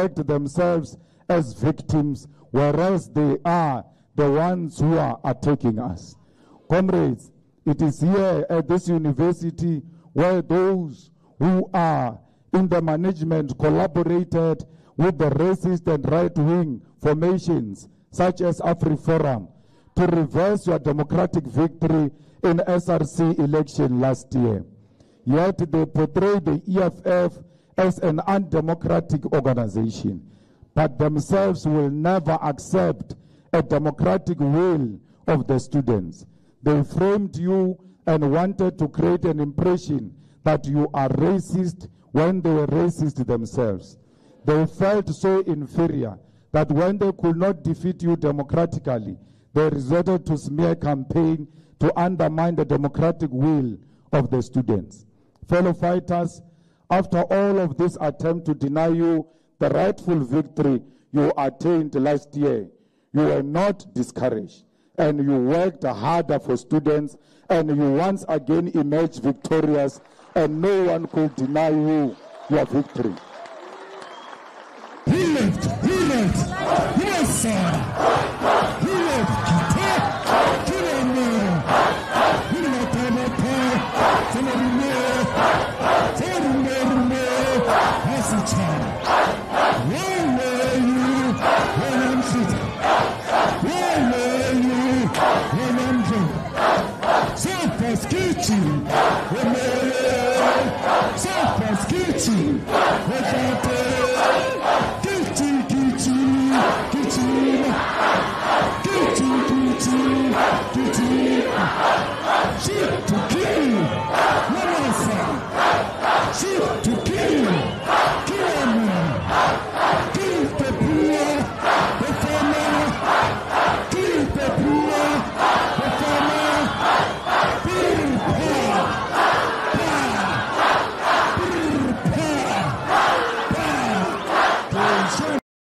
backed themselves as victims, whereas they are the ones who are attacking us. Comrades, it is here at this university where those who are in the management collaborated with the racist and right-wing formations such as AfriForum to reverse your democratic victory in SRC election last year. Yet they portray the EFF as an undemocratic organization, but themselves will never accept a democratic will of the students. They framed you and wanted to create an impression that you are racist when they were racist themselves. They felt so inferior that when they could not defeat you democratically, they resorted to smear campaign to undermine the democratic will of the students. Fellow fighters, after all of this attempt to deny you the rightful victory you attained last year, you were not discouraged and you worked harder for students and you once again emerged victorious and no one could deny you your victory. He left, he left. Yes, sir. Paskiti, Emele, South Paskiti, Ekate, Kiti, Kiti, Kiti, Kiti, Kiti, Kiti, Shit to kill.